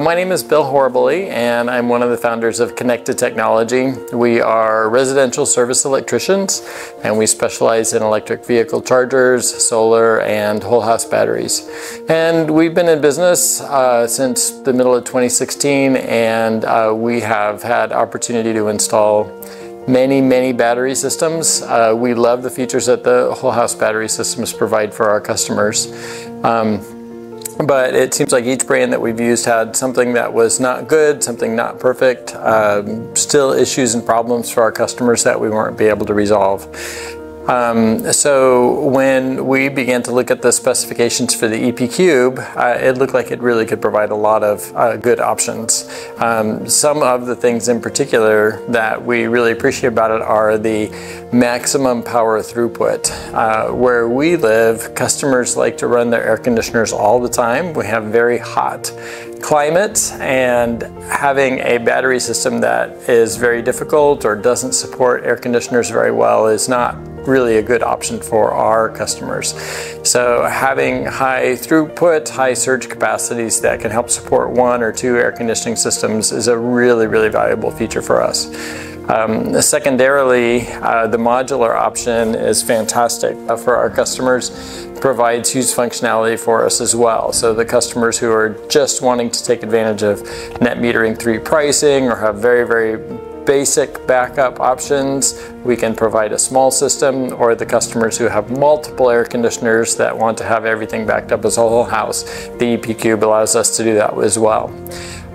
My name is Bill Horbaly and I'm one of the founders of Connected Technology. We are residential service electricians and we specialize in electric vehicle chargers, solar and whole house batteries. And we've been in business uh, since the middle of 2016 and uh, we have had opportunity to install many, many battery systems. Uh, we love the features that the whole house battery systems provide for our customers. Um, but it seems like each brand that we've used had something that was not good, something not perfect, um, still issues and problems for our customers that we weren't be able to resolve. Um, so when we began to look at the specifications for the EP Cube, uh, it looked like it really could provide a lot of uh, good options. Um, some of the things in particular that we really appreciate about it are the maximum power throughput. Uh, where we live, customers like to run their air conditioners all the time. We have very hot climate and having a battery system that is very difficult or doesn't support air conditioners very well is not really a good option for our customers. So having high throughput, high surge capacities that can help support one or two air conditioning systems is a really, really valuable feature for us. Um, secondarily, uh, the modular option is fantastic uh, for our customers, provides huge functionality for us as well. So the customers who are just wanting to take advantage of net metering 3 pricing or have very, very basic backup options, we can provide a small system, or the customers who have multiple air conditioners that want to have everything backed up as a whole house, the EP Cube allows us to do that as well.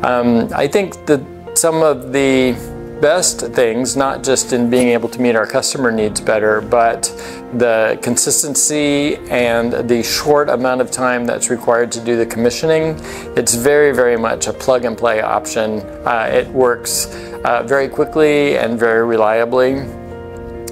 Um, I think that some of the best things, not just in being able to meet our customer needs better, but the consistency and the short amount of time that's required to do the commissioning. It's very, very much a plug and play option. Uh, it works uh, very quickly and very reliably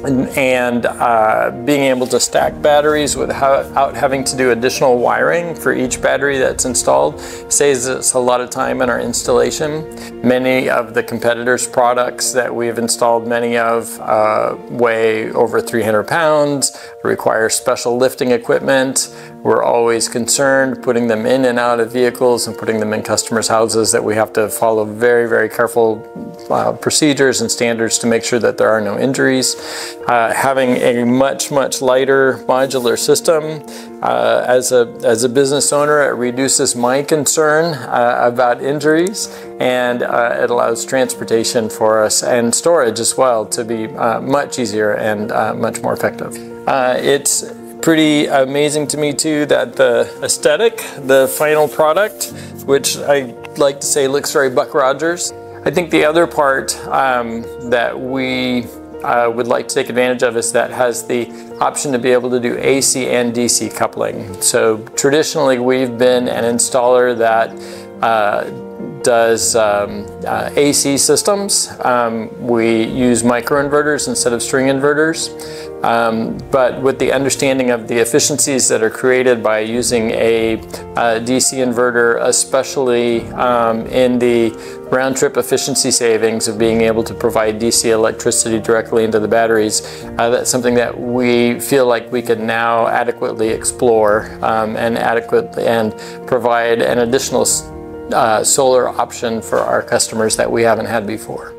and uh, being able to stack batteries without having to do additional wiring for each battery that's installed saves us a lot of time in our installation. Many of the competitors' products that we've installed many of uh, weigh over 300 pounds, require special lifting equipment. We're always concerned putting them in and out of vehicles and putting them in customers' houses that we have to follow very, very careful uh, procedures and standards to make sure that there are no injuries. Uh, having a much, much lighter modular system uh, as, a, as a business owner, it reduces my concern uh, about injuries and uh, it allows transportation for us and storage as well to be uh, much easier and much more effective. it's pretty amazing to me too that the aesthetic, the final product, which I like to say looks very Buck Rogers, I think the other part um, that we uh, would like to take advantage of is that has the option to be able to do AC and DC coupling. So traditionally we've been an installer that uh, does um, uh, AC systems. Um, we use microinverters instead of string inverters. Um, but with the understanding of the efficiencies that are created by using a, a DC inverter, especially um, in the round trip efficiency savings of being able to provide DC electricity directly into the batteries, uh, that's something that we feel like we can now adequately explore um, and adequately and provide an additional uh, solar option for our customers that we haven't had before.